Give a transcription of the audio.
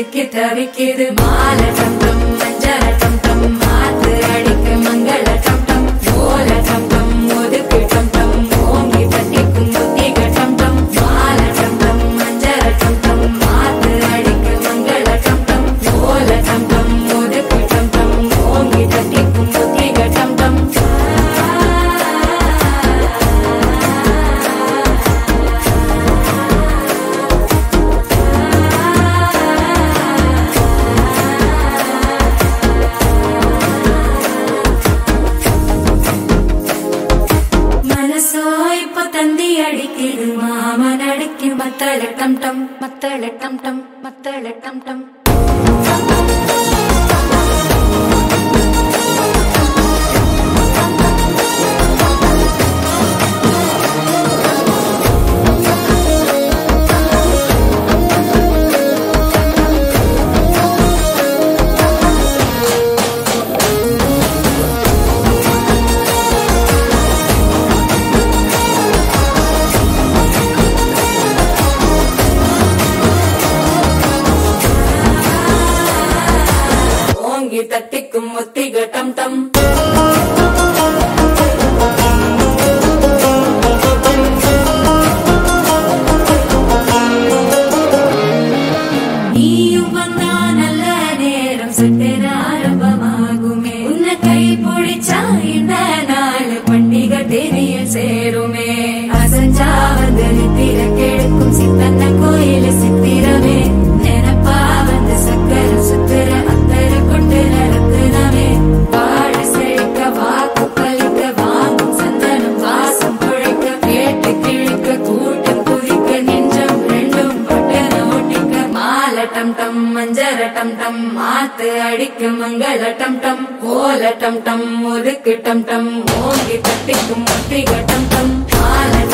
சிக்கி தவிக்கிது. மாலை சந்தம் மஞ்சள சந்தம் மாத்து அடிக்கு மங்கள சந்தம் ஓல சந்தம் ஒதுக்கு சந்தம் ஓங்கி பட்டிக்கும் முத்திக சந்தம் மாலை சந்தம் மஞ்சள சந்தம் மாத்து அடிக்கு மங்கள சந்தம் ஓல சந்தம் ஒதுக்கு சந்தம் ஓங்கி தட்டி அடிக்குது மாமன் அடிக்கும் மத்தளட்டம் டம் மத்தளட்டம் டம் மத்தளட்டம் டம். vida டம் மஞ்சர டம் டம் மாத்து அடிக்கும் மங்கள டம் டம் கோல டம் டம் முதுக்கு டம் டம் ஓங்கி தட்டிக்கும் முத்திக டம் டம் பாலன்